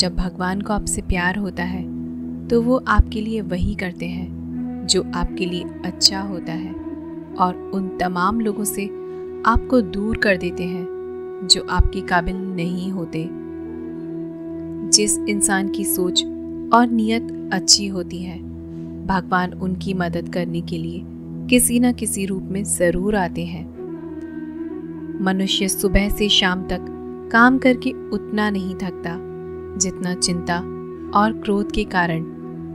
जब भगवान को आपसे प्यार होता है तो वो आपके लिए वही करते हैं, जो आपके लिए अच्छा होता है। और उन तमाम लोगों से आपको दूर कर देते हैं, जो आपके काबिल नहीं होते। जिस इंसान की सोच और नीयत अच्छी होती है, भगवान उनकी मदद करने के लिए किसी न किसी रूप में ज़रूर आते हैं। मनुष्य सुबह से शाम तक काम करके उतना नहीं थकता। जितना चिंता और क्रोध के कारण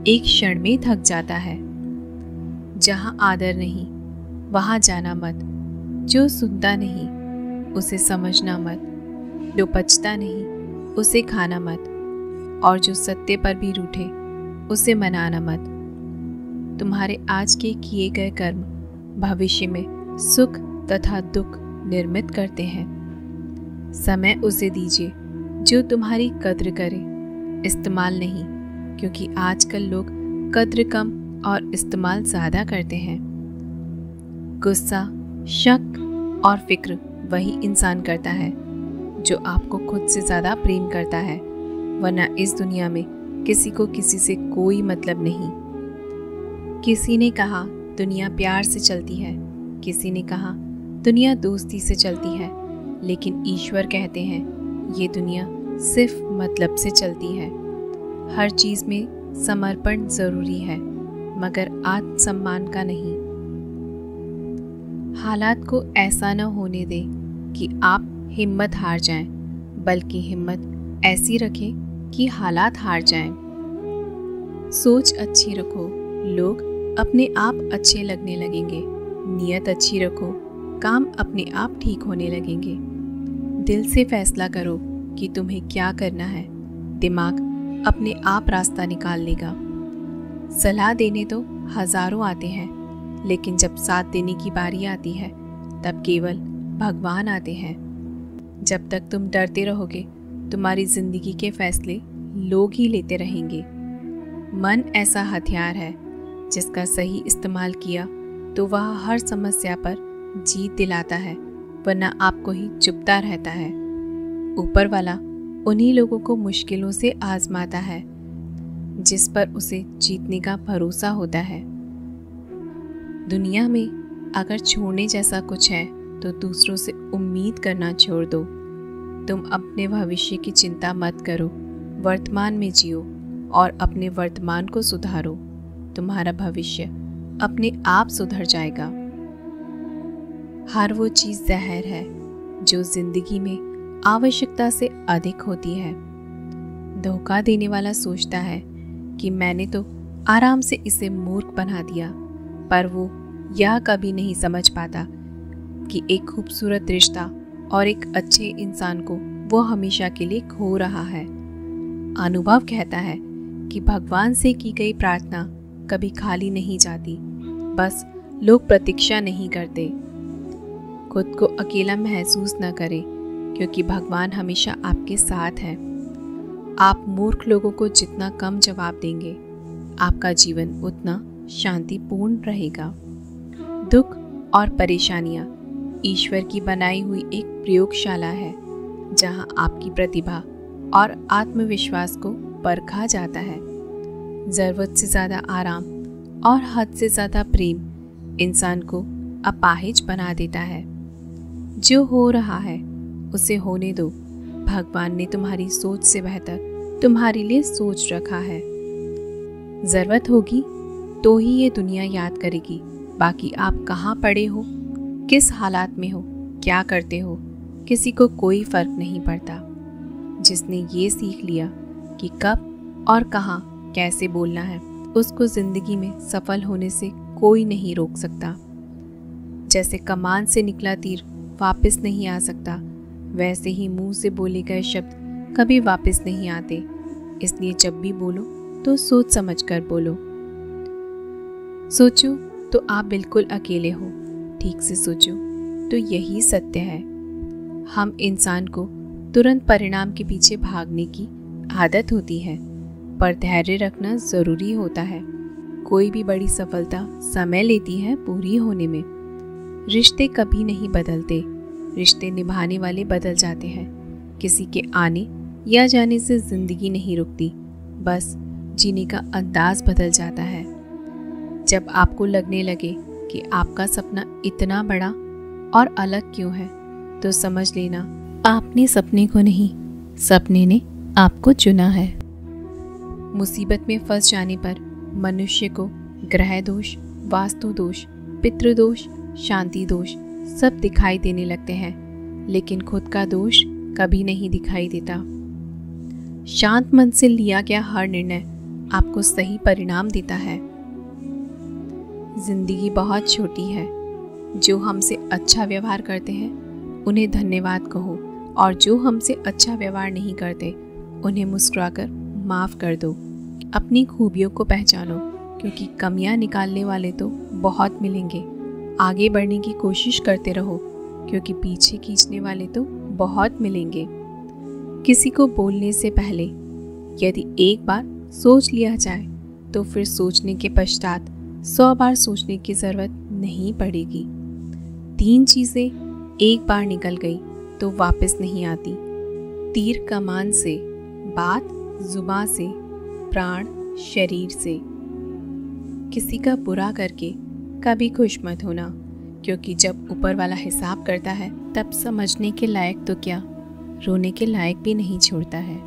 एक क्षण में थक जाता है। जहाँ आदर नहीं, वहाँ जाना मत। जो सुनता नहीं, उसे समझना मत। जो पचता नहीं, उसे खाना मत। और जो सत्य पर भी रूठे, उसे मनाना मत। तुम्हारे आज के किए गए कर्म भविष्य में सुख तथा दुख निर्मित करते हैं। समय उसे दीजिए। जो तुम्हारी कद्र करे, इस्तेमाल नहीं, क्योंकि आजकल लोग कद्र कम और इस्तेमाल ज़्यादा करते हैं। गुस्सा, शक और फ़िक्र वही इंसान करता है, जो आपको खुद से ज़्यादा प्रेम करता है, वरना इस दुनिया में किसी को किसी से कोई मतलब नहीं। किसी ने कहा, दुनिया प्यार से चलती है। किसी ने कहा, दुनिया दोस्ती से चलती है। लेकिन ईश्वर कहते हैं, ये दुनिया सिर्फ़ मतलब से चलती है। हर चीज़ में समर्पण ज़रूरी है मगर आत्मसम्मान का नहीं। हालात को ऐसा न होने दें कि आप हिम्मत हार जाएँ, बल्कि हिम्मत ऐसी रखें कि हालात हार जाएँ। सोच अच्छी रखो लोग अपने आप अच्छे लगने लगेंगे नीयत अच्छी रखो काम अपने आप ठीक होने लगेंगे। दिल से फैसला करो कि तुम्हें क्या करना है? दिमाग अपने आप रास्ता निकाल लेगा। सलाह देने तो हज़ारों आते हैं, लेकिन जब साथ देने की बारी आती है, तब केवल भगवान आते हैं। जब तक तुम डरते रहोगे, तुम्हारी ज़िंदगी के फैसले लोग ही लेते रहेंगे। मन ऐसा हथियार है, जिसका सही इस्तेमाल किया तो वह हर समस्या पर जीत दिलाता है, वरना आपको ही चुपता रहता है। ऊपर वाला उन्हीं लोगों को मुश्किलों से आजमाता है, जिस पर उसे जीतने का भरोसा होता है। दुनिया में अगर छोड़ने जैसा कुछ है तो दूसरों से उम्मीद करना छोड़ दो। तुम अपने भविष्य की चिंता मत करो, वर्तमान में जियो और अपने वर्तमान को सुधारो। तुम्हारा भविष्य अपने आप सुधर जाएगा। हर वो चीज़ जहर है, जो ज़िंदगी में आवश्यकता से अधिक होती है। धोखा देने वाला सोचता है कि मैंने तो आराम से इसे मूर्ख बना दिया, पर वो यह कभी नहीं समझ पाता कि एक खूबसूरत रिश्ता और एक अच्छे इंसान को वो हमेशा के लिए खो रहा है। अनुभव कहता है कि भगवान से की गई प्रार्थना कभी खाली नहीं जाती, बस लोग प्रतीक्षा नहीं करते। खुद को अकेला महसूस न करें। क्योंकि भगवान हमेशा आपके साथ है। आप मूर्ख लोगों को जितना कम जवाब देंगे, आपका जीवन उतना शांतिपूर्ण रहेगा। दुख और परेशानियाँ ईश्वर की बनाई हुई एक प्रयोगशाला है, जहाँ आपकी प्रतिभा और आत्मविश्वास को परखा जाता है। ज़रूरत से ज़्यादा आराम और हद से ज़्यादा प्रेम इंसान को अपाहिज बना देता है। जो हो रहा है उसे होने दो। भगवान ने तुम्हारी सोच से बेहतर तुम्हारे लिए सोच रखा है। ज़रूरत होगी तो ही ये दुनिया याद करेगी। बाकी आप कहाँ पड़े हो? किस हालात में हो? क्या करते हो? किसी को कोई फ़र्क नहीं पड़ता। जिसने ये सीख लिया कि कब और कहाँ कैसे बोलना है, उसको ज़िंदगी में सफल होने से कोई नहीं रोक सकता। जैसे कमान से निकला तीर वापस नहीं आ सकता। वैसे ही मुँह से बोले गए शब्द कभी वापस नहीं आते। इसलिए जब भी बोलो तो सोच समझ कर बोलो। सोचो तो आप बिल्कुल अकेले हो। ठीक से सोचो तो यही सत्य है। हम इंसान को तुरंत परिणाम के पीछे भागने की आदत होती है, पर धैर्य रखना ज़रूरी होता है। कोई भी बड़ी सफलता समय लेती है पूरी होने में। रिश्ते कभी नहीं बदलते। रिश्ते निभाने वाले बदल जाते हैं। किसी के आने या जाने से ज़िंदगी नहीं रुकती, बस जीने का अंदाज बदल जाता है। जब आपको लगने लगे कि आपका सपना इतना बड़ा और अलग क्यों है तो समझ लेना, आपने सपने को नहीं, सपने ने आपको चुना है। मुसीबत में फंस जाने पर मनुष्य को ग्रह दोष, वास्तु दोष पितृदोष शांति दोष सब दिखाई देने लगते हैं, लेकिन खुद का दोष कभी नहीं दिखाई देता। शांत मन से लिया गया हर निर्णय आपको सही परिणाम देता है। ज़िंदगी बहुत छोटी है। जो हमसे अच्छा व्यवहार करते हैं, उन्हें धन्यवाद कहो, और जो हमसे अच्छा व्यवहार नहीं करते, उन्हें मुस्कुराकर माफ़ कर दो। अपनी खूबियों को पहचानो, क्योंकि कमियाँ निकालने वाले तो बहुत मिलेंगे। आगे बढ़ने की कोशिश करते रहो, क्योंकि पीछे खींचने वाले तो बहुत मिलेंगे। किसी को बोलने से पहले, यदि एक बार सोच लिया जाए तो फिर सोचने के पश्चात सौ बार सोचने की ज़रूरत नहीं पड़ेगी। तीन चीज़ें एक बार निकल गई तो वापस नहीं आती। तीर कमान से, बात जुबा से, प्राण शरीर से। किसी का बुरा करके कभी खुश मत होना, क्योंकि जब ऊपर वाला हिसाब करता है, तब समझने के लायक तो क्या? रोने के लायक भी नहीं छोड़ता है।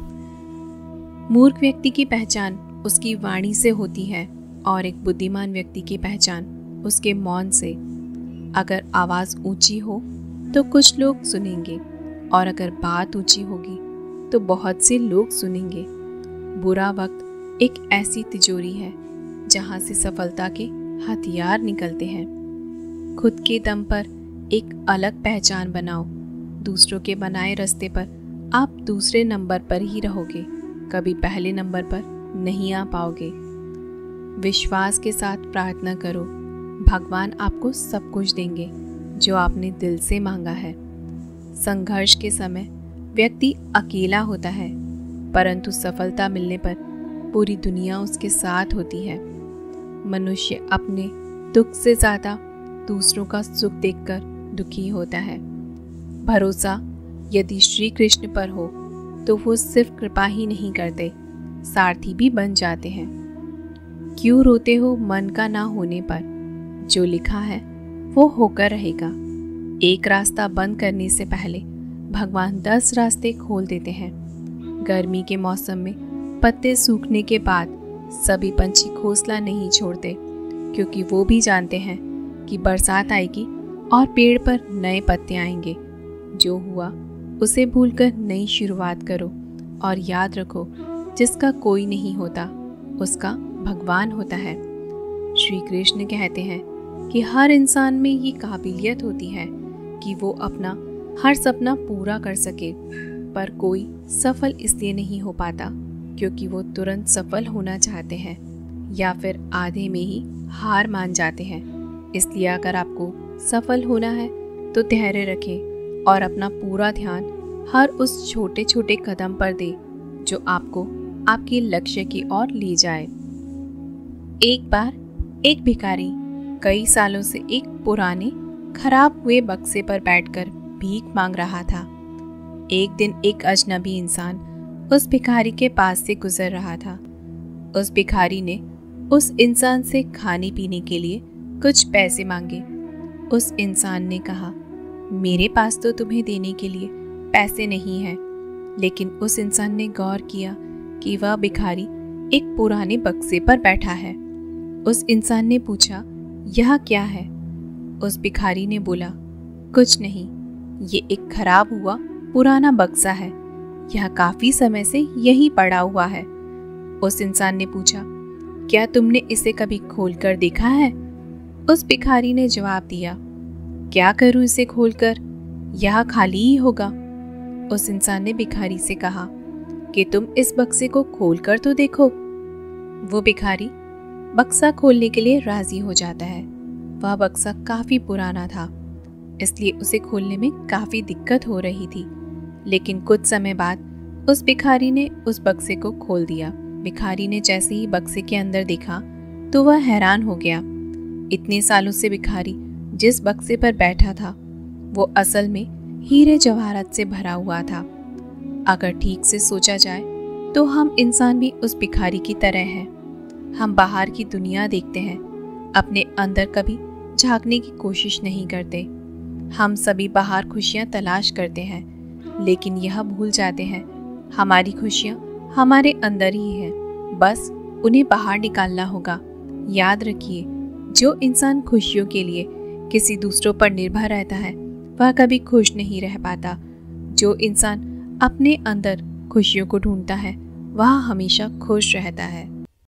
मूर्ख व्यक्ति की पहचान उसकी वाणी से होती है, और एक बुद्धिमान व्यक्ति की पहचान उसके मौन से। अगर आवाज़ ऊँची हो तो कुछ लोग सुनेंगे, और अगर बात ऊँची होगी तो बहुत से लोग सुनेंगे। बुरा वक्त एक ऐसी तिजोरी है, जहाँ से सफलता के हथियार निकलते हैं। खुद के दम पर एक अलग पहचान बनाओ। दूसरों के बनाए रास्ते पर आप दूसरे नंबर पर ही रहोगे। कभी पहले नंबर पर नहीं आ पाओगे। विश्वास के साथ प्रार्थना करो। भगवान आपको सब कुछ देंगे, जो आपने दिल से मांगा है। संघर्ष के समय व्यक्ति अकेला होता है, परंतु सफलता मिलने पर पूरी दुनिया उसके साथ होती है। मनुष्य अपने दुख से ज़्यादा दूसरों का सुख देखकर दुखी होता है। भरोसा यदि श्री कृष्ण पर हो तो वो सिर्फ़ कृपा ही नहीं करते, सारथी भी बन जाते हैं। क्यों रोते हो मन का ना होने पर? जो लिखा है, वो होकर रहेगा। एक रास्ता बंद करने से पहले भगवान दस रास्ते खोल देते हैं। गर्मी के मौसम में पत्ते सूखने के बाद सभी पंछी घोंसला नहीं छोड़ते, क्योंकि वो भी जानते हैं कि बरसात आएगी और पेड़ पर नए पत्ते आएँगे। जो हुआ, उसे भूलकर नई शुरुआत करो और याद रखो, जिसका कोई नहीं होता, उसका भगवान होता है। श्री कृष्ण कहते हैं कि हर इंसान में ये काबिलियत होती है कि वो अपना, हर सपना पूरा कर सके, पर कोई सफल इसलिए नहीं हो पाता। क्योंकि वो तुरंत सफल होना चाहते हैं या फिर आधे में ही हार मान जाते हैं। इसलिए अगर आपको सफल होना है तो धैर्य रखें और अपना पूरा ध्यान हर उस छोटे छोटे कदम पर दे जो आपको आपके लक्ष्य की ओर ले जाए। एक बार एक भिखारी कई सालों से एक पुराने, खराब हुए बक्से पर बैठकर भीख मांग रहा था। एक दिन एक अजनबी इंसान उस भिखारी के पास से गुजर रहा था। उस भिखारी ने उस इंसान से खाने पीने के लिए कुछ पैसे मांगे। उस इंसान ने कहा, मेरे पास तो तुम्हें देने के लिए पैसे नहीं हैं। लेकिन उस इंसान ने गौर किया कि वह भिखारी एक पुराने बक्से पर बैठा है। उस इंसान ने पूछा, यह क्या है? उस भिखारी ने बोला, कुछ नहीं, ये एक खराब हुआ पुराना बक्सा है। यह काफ़ी समय से यही पड़ा हुआ है। उस इंसान ने पूछा, क्या तुमने इसे कभी खोलकर देखा है? उस भिखारी ने जवाब दिया, क्या करूँ इसे खोलकर? यह खाली ही होगा। उस इंसान ने भिखारी से कहा, कि तुम इस बक्से को खोलकर तो देखो। वो भिखारी बक्सा खोलने के लिए राज़ी हो जाता है। वह बक्सा काफ़ी पुराना था, इसलिए उसे खोलने में काफ़ी दिक्कत हो रही थी। लेकिन कुछ समय बाद उस भिखारी ने उस बक्से को खोल दिया। भिखारी ने जैसे ही बक्से के अंदर देखा तो वह हैरान हो गया। इतने सालों से भिखारी जिस बक्से पर बैठा था, वो असल में हीरे जवाहरत से भरा हुआ था। अगर ठीक से सोचा जाए तो हम इंसान भी उस भिखारी की तरह हैं। हम बाहर की दुनिया देखते हैं, अपने अंदर कभी झांकने की कोशिश नहीं करते। हम सभी बाहर खुशियाँ तलाश करते हैं लेकिन यह भूल जाते हैं। हमारी खुशियाँ हमारे अंदर ही हैं। बस उन्हें बाहर निकालना होगा। याद रखिए, जो इंसान खुशियों के लिए किसी दूसरों पर निर्भर रहता है, वह कभी खुश नहीं रह पाता। जो इंसान अपने अंदर खुशियों को ढूंढता है, वह हमेशा खुश रहता है।